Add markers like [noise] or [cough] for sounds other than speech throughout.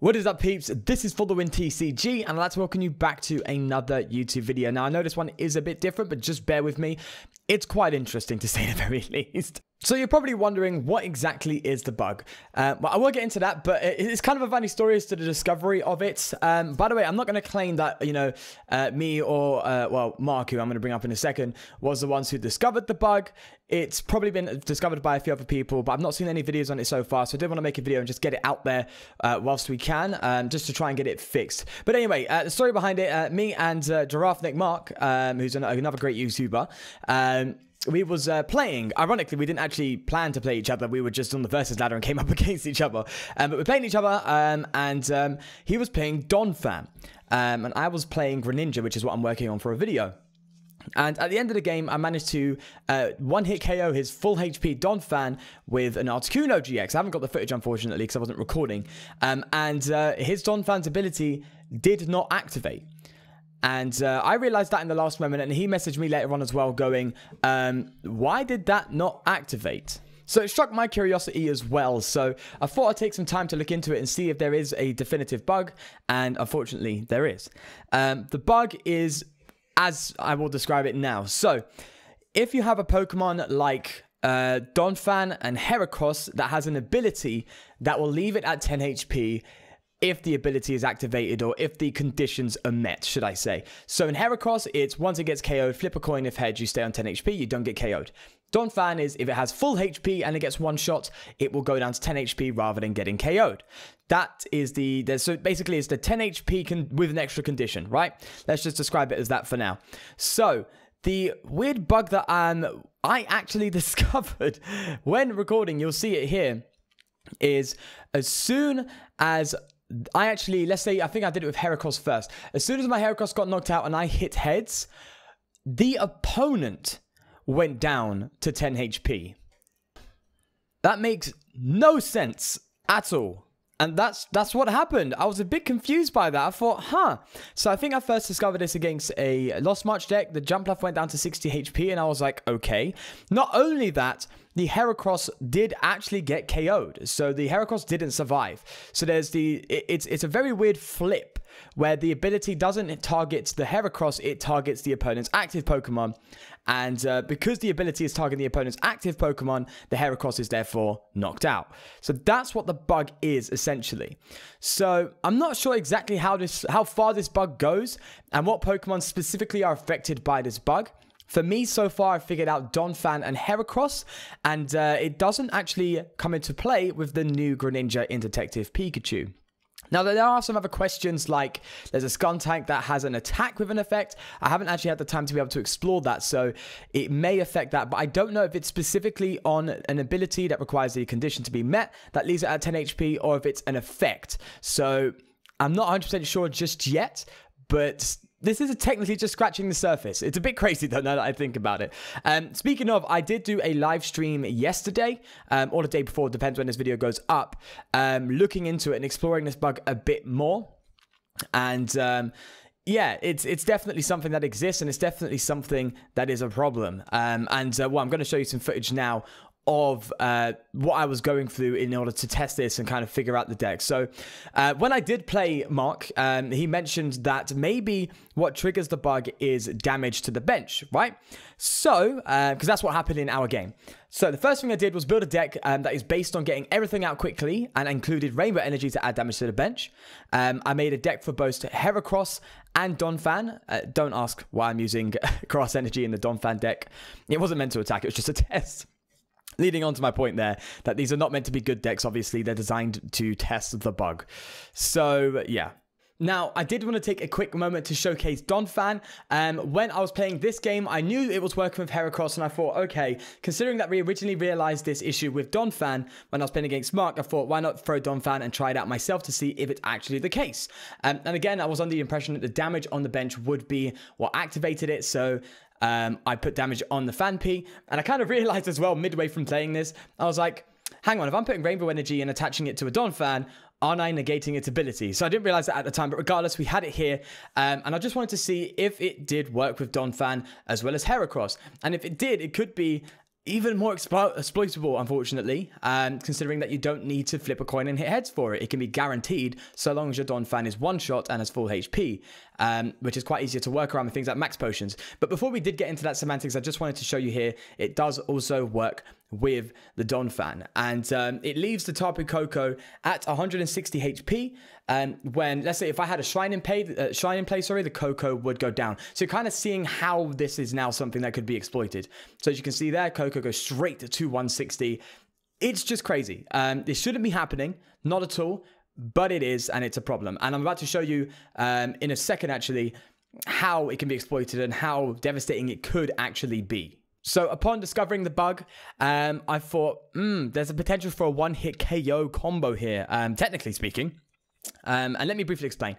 What is up peeps? This is Win TCG and I'd like to welcome you back to another YouTube video. Now I know this one is a bit different but just bear with me. It's quite interesting to say the [laughs] very least. So you're probably wondering what exactly is the bug. Uh, well, I will get into that, but it's kind of a funny story as to the discovery of it. Um, by the way, I'm not going to claim that, you know, uh, me or, uh, well, Mark, who I'm going to bring up in a second, was the ones who discovered the bug. It's probably been discovered by a few other people, but I've not seen any videos on it so far. So I did want to make a video and just get it out there uh, whilst we can, um, just to try and get it fixed. But anyway, uh, the story behind it, uh, me and Giraffe Nick Mark, um, who's another great YouTuber, um, we was uh, playing. Ironically, we didn't actually plan to play each other. We were just on the versus ladder and came up [laughs] against each other. Um, but we're playing each other, um, and um, he was playing Donphan, um, and I was playing Greninja, which is what I'm working on for a video. And at the end of the game, I managed to uh, one hit KO his full HP Donphan with an Articuno GX. I haven't got the footage, unfortunately, because I wasn't recording. Um, and uh, his Donphan's ability did not activate. And uh, I realized that in the last moment, and he messaged me later on as well, going, um, Why did that not activate? So it struck my curiosity as well. So I thought I'd take some time to look into it and see if there is a definitive bug. And unfortunately, there is. Um, the bug is as I will describe it now. So if you have a Pokemon like uh, Donphan and Heracross that has an ability that will leave it at 10 HP if the ability is activated or if the conditions are met, should I say. So in Heracross, it's once it gets KO'd, flip a coin if head, you stay on 10 HP, you don't get KO'd. Donphan is if it has full HP and it gets one shot, it will go down to 10 HP rather than getting KO'd. That is the, so basically it's the 10 HP with an extra condition, right? Let's just describe it as that for now. So the weird bug that um, I actually [laughs] discovered when recording, you'll see it here, is as soon as I actually, let's say, I think I did it with Heracross first. As soon as my Heracross got knocked out and I hit heads, the opponent went down to 10 HP. That makes no sense at all. And that's that's what happened. I was a bit confused by that. I thought, huh. So I think I first discovered this against a Lost March deck. The Jumpluff went down to 60 HP, and I was like, okay. Not only that, the Heracross did actually get KO'd. So the Heracross didn't survive. So there's the it's it's a very weird flip where the ability doesn't target the Heracross, it targets the opponent's active Pokemon. And uh, because the ability is targeting the opponent's active Pokemon, the Heracross is therefore knocked out. So that's what the bug is essentially. So I'm not sure exactly how this, how far this bug goes and what Pokemon specifically are affected by this bug. For me, so far, I've figured out Donphan and Heracross, and uh, it doesn't actually come into play with the new Greninja in Detective Pikachu. Now, there are some other questions like there's a Skuntank that has an attack with an effect. I haven't actually had the time to be able to explore that, so it may affect that, but I don't know if it's specifically on an ability that requires the condition to be met that leaves it at 10 HP or if it's an effect. So I'm not 100% sure just yet, but this is technically just scratching the surface. It's a bit crazy though, now that I think about it. Um, speaking of, I did do a live stream yesterday, um, or the day before, depends when this video goes up, um, looking into it and exploring this bug a bit more. And um, yeah, it's it's definitely something that exists, and it's definitely something that is a problem. Um, and uh, well, I'm going to show you some footage now of uh, what I was going through in order to test this and kind of figure out the deck. So uh, when I did play Mark, um, he mentioned that maybe what triggers the bug is damage to the bench, right? So, because uh, that's what happened in our game. So the first thing I did was build a deck um, that is based on getting everything out quickly and included Rainbow Energy to add damage to the bench. Um, I made a deck for both Heracross and Donphan. Uh, don't ask why I'm using [laughs] Cross Energy in the Donphan deck. It wasn't meant to attack, it was just a [laughs] test leading on to my point there that these are not meant to be good decks. Obviously, they're designed to test the bug. So, yeah. Now, I did want to take a quick moment to showcase Donphan. Um, when I was playing this game, I knew it was working with Heracross, and I thought, okay, considering that we originally realized this issue with Donphan when I was playing against Mark, I thought, why not throw Donphan and try it out myself to see if it's actually the case. Um, and again, I was under the impression that the damage on the bench would be what activated it, so um, I put damage on the Phanpy, and I kind of [laughs] realized as well midway from playing this, I was like, hang on, if I'm putting Rainbow Energy and attaching it to a Donphan, aren't I negating its ability? So I didn't realize that at the time, but regardless, we had it here, um, and I just wanted to see if it did work with Donphan as well as Heracross. And if it did, it could be even more explo- exploitable, unfortunately, um, considering that you don't need to flip a coin and hit heads for it. It can be guaranteed so long as your Donphan is one shot and has full HP, um, which is quite easier to work around with things like max potions. But before we did get into that semantics, I just wanted to show you here, it does also work with the Donphan. And um, it leaves the Tapu Koko at 160 HP. Um, when, let's say, if I had a Shrine in play, uh, Shrine in play, sorry, the Koko would go down. So kind of seeing how this is now something that could be exploited. So as you can see there, Koko goes straight to 160. It's just crazy. Um, this shouldn't be happening, not at all, but it is, and it's a problem. And I'm about to show you um, in a second, actually, how it can be exploited and how devastating it could actually be. So upon discovering the bug, um, I thought, hmm, there's a potential for a one-hit KO combo here, um, technically speaking. Um, and let me briefly explain.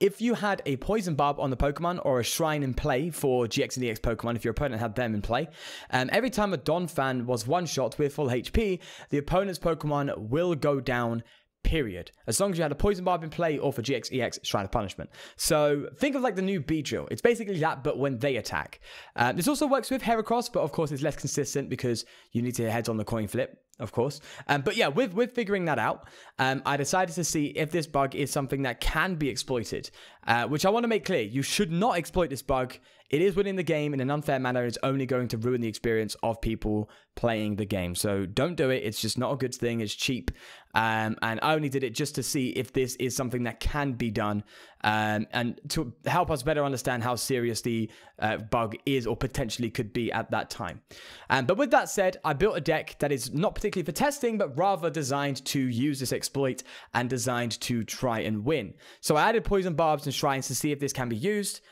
If you had a Poison Barb on the Pokemon or a Shrine in play for GX and EX Pokemon, if your opponent had them in play, um, every time a Donphan was one-shot with full HP, the opponent's Pokemon will go down period. As long as you had a poison barb in play or for GXEX Shrine of Punishment. So think of like the new Beedrill. It's basically that, but when they attack. Uh, this also works with Heracross, but of course it's less consistent because you need to heads on the coin flip of course. Um, but yeah, with with figuring that out, um, I decided to see if this bug is something that can be exploited. Uh, which I want to make clear: you should not exploit this bug. It is winning the game in an unfair manner. It's only going to ruin the experience of people playing the game. So don't do it. It's just not a good thing. It's cheap, um, and I only did it just to see if this is something that can be done, um, and to help us better understand how serious the uh, bug is or potentially could be at that time. Um, but with that said, I built a deck that is not particularly for testing, but rather designed to use this exploit and designed to try and win. So I added poison barbs and shrines to see if this can be used,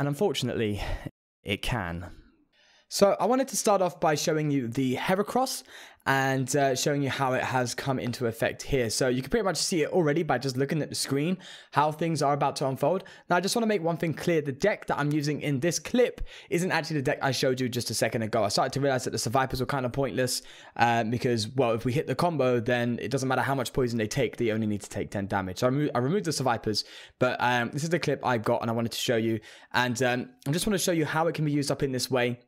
and unfortunately, it can. So I wanted to start off by showing you the Heracross and uh, showing you how it has come into effect here. So you can pretty much see it already by just looking at the screen, how things are about to unfold. Now I just want to make one thing clear. The deck that I'm using in this clip isn't actually the deck I showed you just a second ago. I started to realize that the Survivors were kind of pointless uh, because, well, if we hit the combo, then it doesn't matter how much poison they take. They only need to take 10 damage. So I, remo I removed the Survivors, but um, this is the clip I got and I wanted to show you. And um, I just want to show you how it can be used up in this way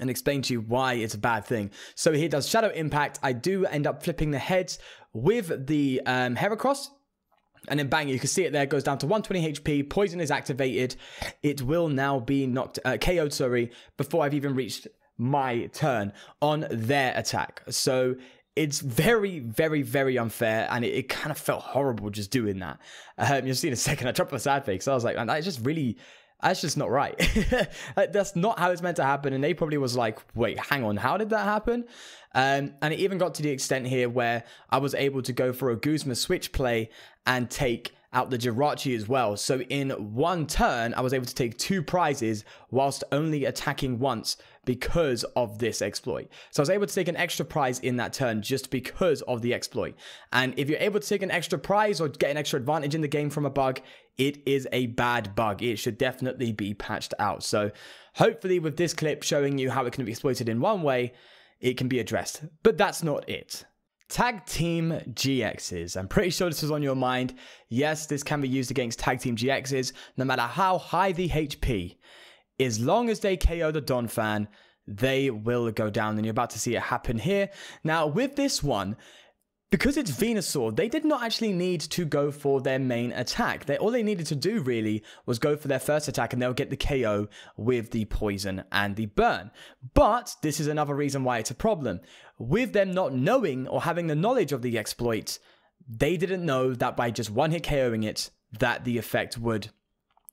and explain to you why it's a bad thing. So he does Shadow Impact. I do end up flipping the heads with the um, Heracross. And then bang, you can see it there, goes down to 120 HP. Poison is activated. It will now be knocked, uh, KO'd, sorry, before I've even reached my turn on their attack. So it's very, very, very unfair, and it, it kind of felt horrible just doing that. Um, you'll see in a second, I dropped a sad face. I was like, man, that just really that's just not right. [laughs] That's not how it's meant to happen. And they probably was like, wait, hang on, how did that happen? Um, and it even got to the extent here where I was able to go for a Guzma switch play and take out the Jirachi as well. So in one turn, I was able to take two prizes whilst only attacking once because of this exploit. So I was able to take an extra prize in that turn just because of the exploit. And if you're able to take an extra prize or get an extra advantage in the game from a bug, it is a bad bug. It should definitely be patched out. So hopefully with this clip showing you how it can be exploited in one way, it can be addressed. But that's not it. Tag Team GXs. I'm pretty sure this is on your mind. Yes, this can be used against Tag Team GXs, no matter how high the HP. As long as they KO the Donphan, they will go down, and you're about to see it happen here. Now, with this one, because it's Venusaur, they did not actually need to go for their main attack. They, all they needed to do really was go for their first attack and they'll get the KO with the poison and the burn. But this is another reason why it's a problem. With them not knowing or having the knowledge of the exploit, they didn't know that by just one hit KOing it, that the effect would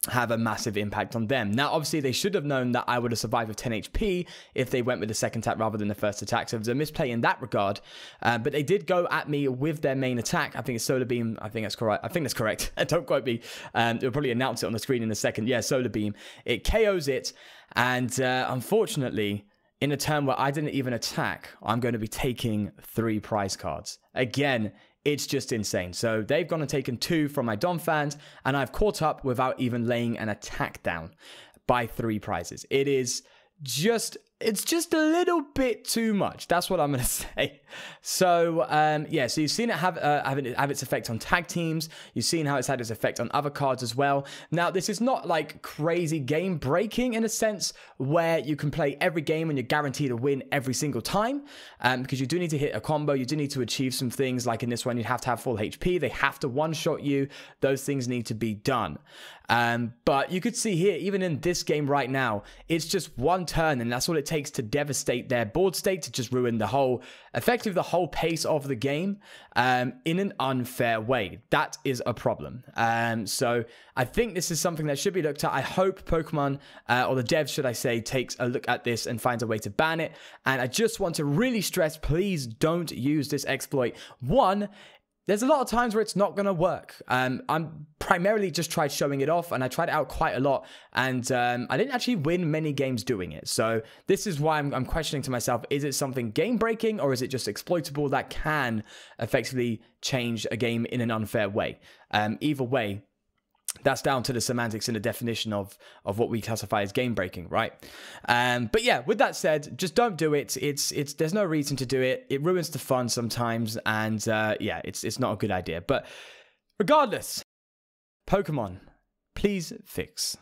have a massive impact on them. Now, obviously, they should have known that I would have survived with 10 HP if they went with the second attack rather than the first attack. So it was a misplay in that regard. Uh, but they did go at me with their main attack. I think it's Solar Beam. I think that's correct. I think that's correct. [laughs] Don't quote me. Um, they'll probably announce it on the screen in a second. Yeah, Solar Beam. It KOs it. And uh, unfortunately, in a turn where I didn't even attack, I'm going to be taking three prize cards. Again, it's just insane. So they've gone and taken two from my Donphans, and I've caught up without even laying an attack down by three prizes. It is just it's just a little bit too much. That's what I'm going [laughs] to say. So, um, yeah, so you've seen it have, uh, have, it, have its effect on tag teams. You've seen how it's had its effect on other cards as well. Now, this is not like crazy game breaking in a sense where you can play every game and you're guaranteed to win every single time um, because you do need to hit a combo. You do need to achieve some things like in this one, you have to have full HP. They have to one shot you. Those things need to be done. Um, but you could see here, even in this game right now, it's just one turn, and that's all it takes to devastate their board state, to just ruin the whole, effectively the whole pace of the game um, in an unfair way. That is a problem. Um, so I think this is something that should be looked at. I hope Pokemon, uh, or the devs, should I say, takes a look at this and finds a way to ban it. And I just want to really stress, please don't use this exploit. One, there's a lot of times where it's not going to work. Um, I'm primarily just tried showing it off, and I tried it out quite a lot, and um, I didn't actually win many games doing it. So this is why I'm, I'm questioning to myself: is it something game breaking, or is it just exploitable that can effectively change a game in an unfair way? Um, either way, that's down to the semantics and the definition of of what we classify as game breaking, right? Um, but yeah, with that said, just don't do it. It's it's there's no reason to do it. It ruins the fun sometimes, and uh, yeah, it's it's not a good idea. But regardless, Pokemon, please fix.